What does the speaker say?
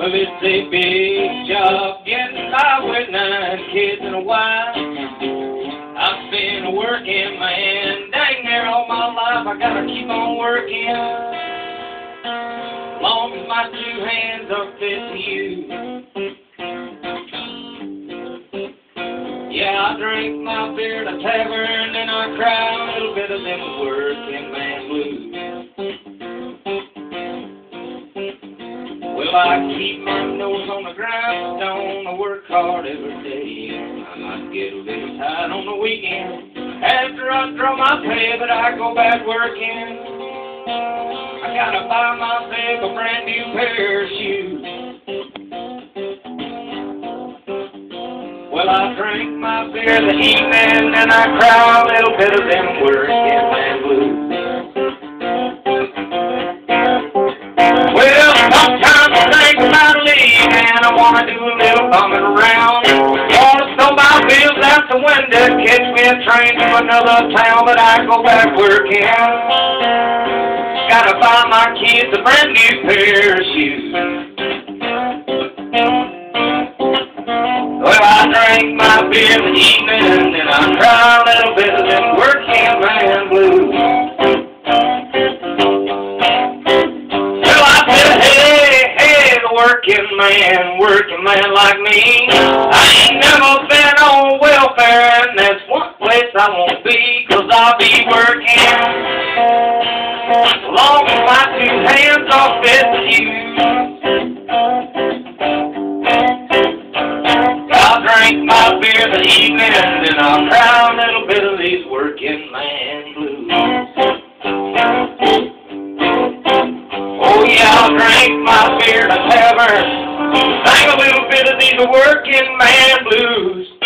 Well, it's a big job getting by with nine kids and a wife. I've been a working man, dang near all my life. I gotta keep on working. Long as my two hands are fit to use. Yeah, I drink my beer at a tavern and I cry a little bit of them working man blues. I keep my nose on the grindstone. I work hard every day. I might get a little tired on the weekend. After I draw my pay, but I go back working. I gotta buy myself a brand new pair of shoes. Well, I drink my beer the evening and I cry a little bit of them working wanna do a little bumming around. Wanna throw my bills out the window, catch me a train to another town, but I go back working. Gotta buy my kids a brand new pair of shoes. Well, I drink my beer in the evening and I cry a little bit of them working man working man, working man like me. I ain't never been on welfare, and that's one place I won't be, cause I'll be working. As long as my two hands are fit to use. I'll drink my beer the evening, and I'll cry a little bit of these working man blues. Oh yeah, I'll drink my tavern, sing a little bit of these working man blues.